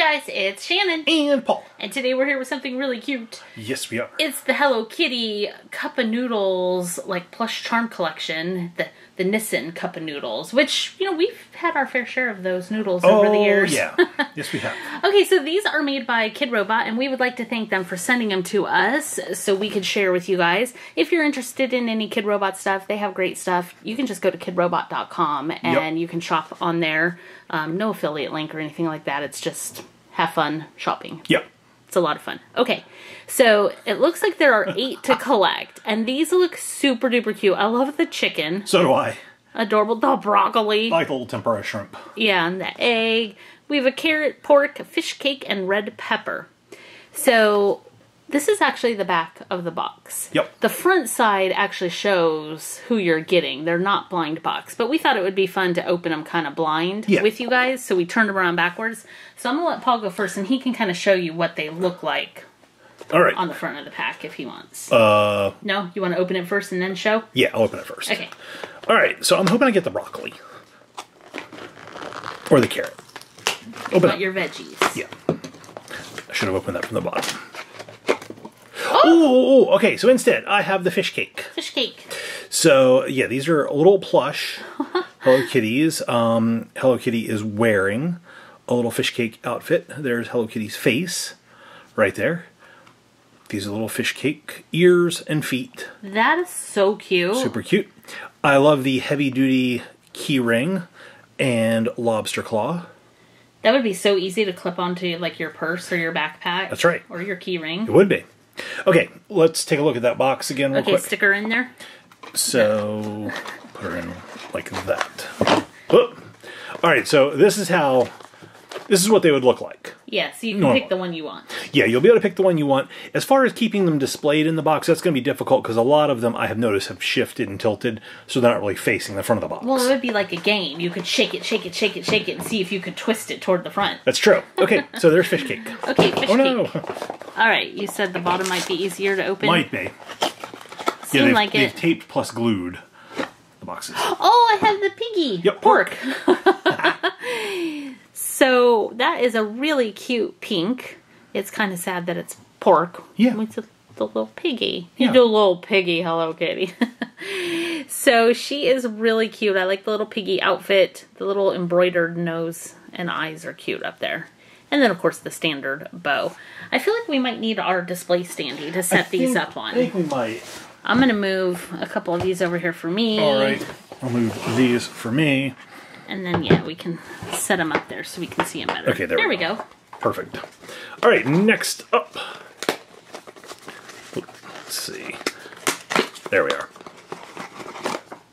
guys, it's Shannon. And Paul. And today we're here with something really cute. Yes, we are. It's the Hello Kitty Cup of Noodles, like plush charm collection, the the Nissin Cup of Noodles, which, you know, we've had our fair share of those noodles over the years. Oh, yeah. yes, we have. Okay, so these are made by Kidrobot, and we would like to thank them for sending them to us so we could share with you guys. If you're interested in any Kidrobot stuff, they have great stuff. You can just go to kidrobot.com and Yep. you can shop on there. Um, no affiliate link or anything like that. It's just have fun shopping. Yep. It's a lot of fun. Okay, so it looks like there are eight to collect, and these look super duper cute. I love the chicken, So do I. adorable. The broccoli. I like the little tempura shrimp. Yeah, and the egg. We have a carrot, pork, fish cake, and red pepper. So this is actually the back of the box. Yep. The front side actually shows who you're getting. They're not blind box, but we thought it would be fun to open them kind of blind Yeah. with you guys, so we turned them around backwards. So I'm gonna let Paul go first, and he can kind of show you what they look like All right. on the front of the pack if he wants. Uh, no, you want to open it first and then show? yeah, I'll open it first. Okay. All right, so I'm hoping I get the broccoli. Or the carrot. Open up. your veggies. Yeah. I should have opened that from the bottom. Oh, okay. So instead, I have the fish cake. Fish cake. So yeah, these are little plush Hello Kitties. Um, Hello Kitty is wearing a little fish cake outfit. There's Hello Kitty's face right there. These are little fish cake ears and feet. That is so cute. Super cute. I love the heavy duty key ring and lobster claw. That would be so easy to clip onto like your purse or your backpack. That's right. Or your key ring. It would be. Okay, let's take a look at that box again real Okay, quick. sticker in there. So put her in like that. Whoop. All right, so this is how this is what they would look like. Yeah, so you can Normal. pick the one you want. Yeah, you'll be able to pick the one you want. As far as keeping them displayed in the box, that's going to be difficult because a lot of them I have noticed have shifted and tilted, so they're not really facing the front of the box. Well, it would be like a game. You could shake it, shake it, shake it, shake it, and see if you could twist it toward the front. That's true. Okay, so there's fish cake. Okay, fish Oh no, cake. All right, you said the bottom might be easier to open. might be. Seem they've, like they've it. taped plus glued the boxes. Oh, I have the piggy. Yep, pork. so that is a really cute pink. It's kind of sad that it's pork. Yeah. It's a, the little piggy. Yeah. You do a little piggy, Hello Kitty. so she is really cute. I like the little piggy outfit. The little embroidered nose and eyes are cute up there. And then, of course, the standard bow. I feel like we might need our display standee to set these think- up on. I think we might. I'm going to move a couple of these over here for me. All right, I'll move these for me. And then, yeah, we can set them up there so we can see them better. Okay, there there we we go. Perfect. All right, next up. Let's see. There we are.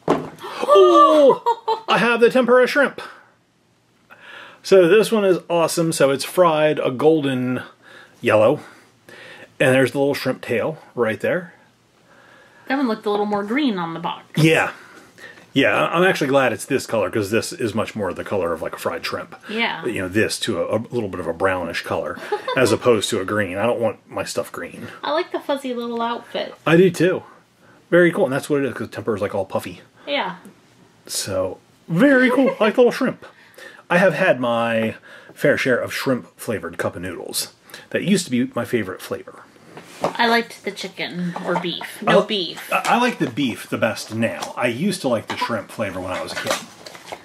Oh, I have the tempura shrimp. So this one is awesome. So it's fried a golden yellow. And there's the little shrimp tail right there. That one looked a little more green on the box. Yeah. Yeah, I'm actually glad it's this color because this is much more the color of like a fried shrimp. Yeah. You know, this to a, a little bit of a brownish color as opposed to a green. I don't want my stuff green. I like the fuzzy little outfit. I do too. Very cool. And that's what it is because tempura is like all puffy. Yeah. So, very cool. I like the little shrimp. I have had my fair share of shrimp flavored cup of noodles. That used to be my favorite flavor. I liked the chicken or beef. No I- beef. I, I like the beef the best now. I used to like the shrimp flavor when I was a kid.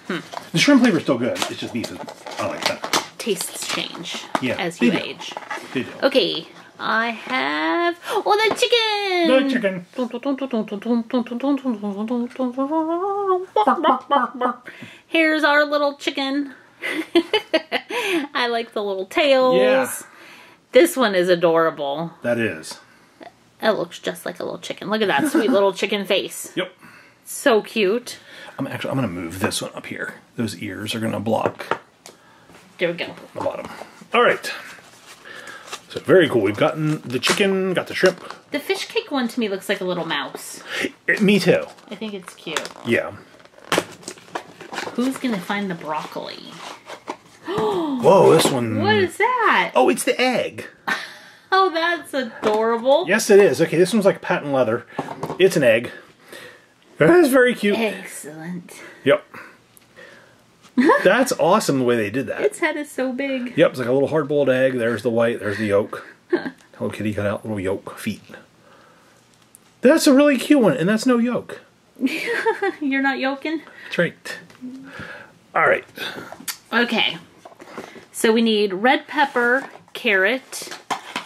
Hmm. The shrimp flavor is still good. It's just beef is I like that. Tastes change Yeah, as you do. age. They do. Okay. I have oh the chicken. The chicken. Here's our little chicken. I like the little tails. Yeah. This one is adorable. That is. It looks just like a little chicken. Look at that sweet little chicken face. Yep. So cute. I'm actually I'm gonna move this one up here. Those ears are gonna block There we go. the bottom. All right. So very cool. We've gotten the chicken, got the shrimp. The fish cake one to me looks like a little mouse. Eh, me too. I think it's cute. Yeah. Who's gonna find the broccoli? Whoa, this one. What is that? Oh, it's the egg. Oh, that's adorable. Yes, it is. Okay, this one's like patent leather. It's an egg. That's very cute. Excellent. Yep. That's awesome the way they did that. Its head is so big. Yep, it's like a little hard boiled egg. There's the white, there's the yolk. Hello Kitty cut out little yolk feet. That's a really cute one, and that's no yolk. You're not yoking? That's right. All right. Okay. So we need red pepper, carrot,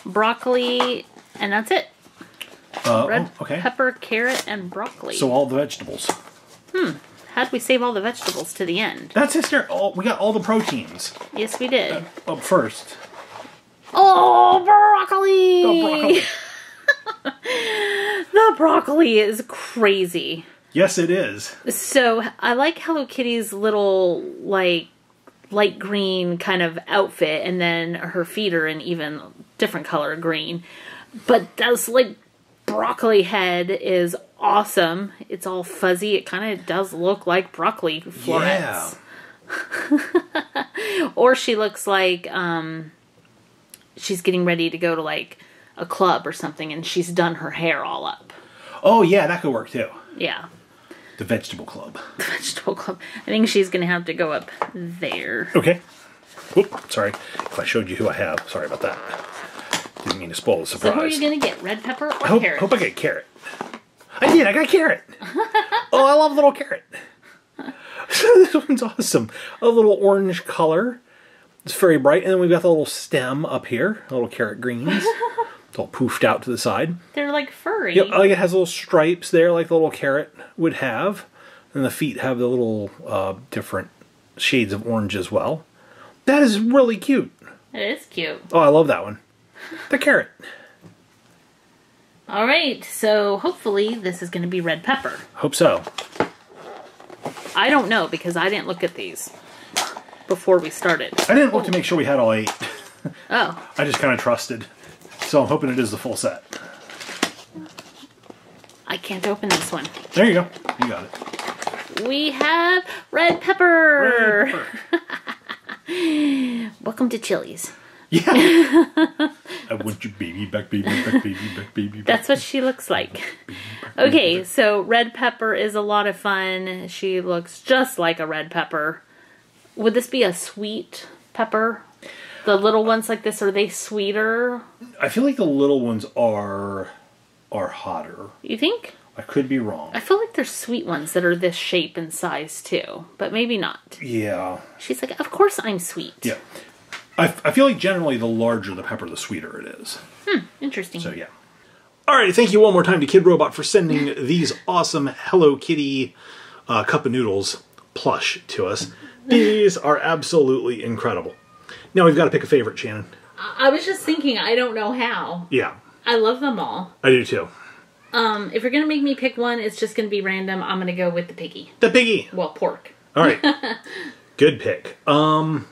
broccoli, and that's it. Uh, Red oh, okay. pepper, carrot, and broccoli. So all the vegetables. Hmm. How'd we save all the vegetables to the end? That's there. We got all the proteins Yes, we did. up first. Oh, broccoli! The broccoli. The broccoli is crazy. yes, it is. So I like Hello Kitty's little like light green kind of outfit, and then her feet are in even different color green. But this like broccoli head is awesome. It's all fuzzy. It kind of does look like broccoli florets. Or she looks like um she's getting ready to go to like a club or something, and she's done her hair all up. Oh yeah, that could work too. Yeah. The vegetable club. The Vegetable club. I think she's gonna have to go up there. Okay. Whoop, sorry. If I showed you who I have, sorry about that. Didn't mean to spoil the So surprise. who are you gonna get? Red pepper or I hope, carrot? hope I get carrot. I did. I got carrot. oh, I love little carrot. So this one's awesome. A little orange color. It's very bright, and then we've got the little stem up here, little carrot greens. it's all poofed out to the side. They're like furry. Yep, like it has little stripes there, like the little carrot would have, and the feet have the little uh, different shades of orange as well. That is really cute. It is cute. Oh, I love that one. The carrot. All right, so hopefully this is gonna be red pepper. Hope so. I don't know because I didn't look at these before we started. I didn't look to make sure we had all eight. Oh, I just kind of trusted. So I'm hoping it is the full set. I can't open this one. There you go. You got it. We have red pepper. Red pepper. Welcome to Chili's. Yeah. I want your baby back, baby back, baby back, baby back. That's what she looks like. Okay, so red pepper is a lot of fun. She looks just like a red pepper. Would this be a sweet pepper? The little ones like this, are they sweeter? I feel like the little ones are are hotter. You think? I could be wrong. I feel like there's sweet ones that are this shape and size too, but maybe not. Yeah. She's like, Of course I'm sweet. Yeah. I, I feel like generally the larger the pepper, the sweeter it is. Hmm, interesting. So yeah. All right, thank you one more time to Kidrobot for sending these awesome Hello Kitty uh, cup of noodles plush to us. These are absolutely incredible. Now we've got to pick a favorite, Shannon. I was just thinking, I don't know how. Yeah, I love them all. I do too. Um, if you're gonna make me pick one, it's just gonna be random. I'm gonna go with the piggy. The piggy. Well, pork All right, good pick. Um,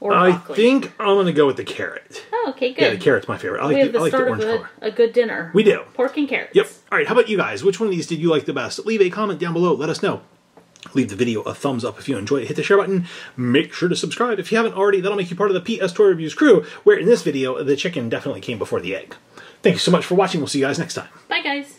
or I broccoli. think I'm gonna go with the carrot. Oh, okay, good. Yeah, the carrot's my favorite. I like we have the, the I like the start of a, color. a good dinner. We do. Pork and carrots. Yep. All right. How about you guys? Which one of these did you like the best? Leave a comment down below. Let us know. Leave the video a thumbs up if you enjoyed it. Hit the share button. Make sure to subscribe if you haven't already. That'll make you part of the PS Toy Reviews crew, where in this video, the chicken definitely came before the egg. Thank you so much for watching. We'll see you guys next time. Bye, guys.